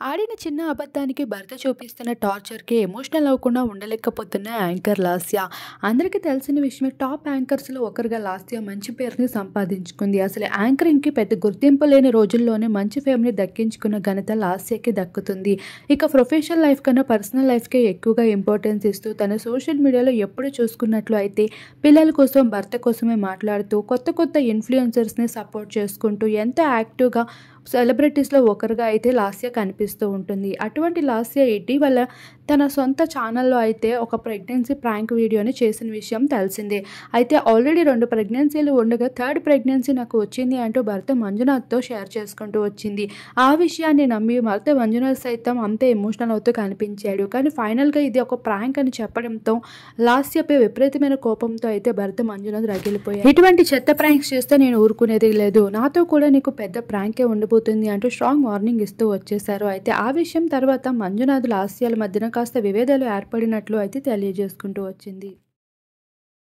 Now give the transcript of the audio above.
ఆడిన చిన్న అబద్ధానికి భర్త చూపిస్తున్న టార్చర్‌కి ఎమోషనల్ అవ్వకుండా ఉండలేకపోతున్న యాంకర్ లాస్య. అందరికీ తెలిసిన విషయమే టాప్ యాంకర్స్‌లో ఒకరుగా లాస్య మంచి పేరుని సంపాదించుకుంది. అసలు యాంకరింగ్‌కి పెద్ద గుర్తింపు లేని రోజుల్లోనే మంచి ఫేమ్‌ని దక్కించుకున్న ఘనత లాస్యకి దక్కుతుంది. ఇక ప్రొఫెషనల్ లైఫ్ కన్నా పర్సనల్ లైఫ్‌కే ఎక్కువగా ఇంపార్టెన్స్ ఇస్తూ తన సోషల్ మీడియాలో ఎప్పుడు చూసుకున్నట్లు అయితే పిల్లల కోసం, భర్త కోసమే మాట్లాడుతూ కొత్త కొత్త ఇన్‌ఫ్లుయెన్సర్స్‌ని సపోర్ట్ చేసుకుంటూ ఎంతో యాక్టివ్‌గా సెలబ్రిటీస్‌లో ఒకరుగా అయితే లాస్య కనిపిస్తూ ఉంటుంది. అటువంటి లాస్య ఇటీవల తన సొంత ఛానల్‌లో అయితే ఒక ప్రెగ్నెన్సీ ప్రాంక్ వీడియోని చేసిన విషయం తెలిసిందే. అయితే ఆల్రెడీ రెండు ప్రెగ్నెన్సీలు ఉండగా థర్డ్ ప్రెగ్నెన్సీ నాకు వచ్చింది అంటూ భర్త మంజునాథ్‌తో షేర్ చేసుకుంటూ వచ్చింది. ఆ విషయాన్ని నమ్మి భర్త మంజునాథ్ సైతం అంతే ఎమోషనల్ అవుతూ కనిపించాడు. కానీ ఫైనల్‌గా ఇది ఒక ప్రాంక్ అని చెప్పడంతో లాస్యపై విపరీతమైన కోపంతో అయితే భర్త మంజునాథ్ రగిలిపోయాడు ఇటువంటి చెత్త ప్రాంక్స్ చేస్తే నేను ఊరుకునేది లేదు. నాతో కూడా నీకు పెద్ద ప్రాంకే ఉండబోతుంది అంటూ స్ట్రాంగ్ వార్నింగ్ ఇస్తూ వచ్చేశారు. అయితే ఆ విషయం తర్వాత మంజునాథ్, లాస్యాల మధ్యన కాస్త విభేదాలు ఏర్పడినట్లు అయితే తెలియజేసుకుంటూ వచ్చింది.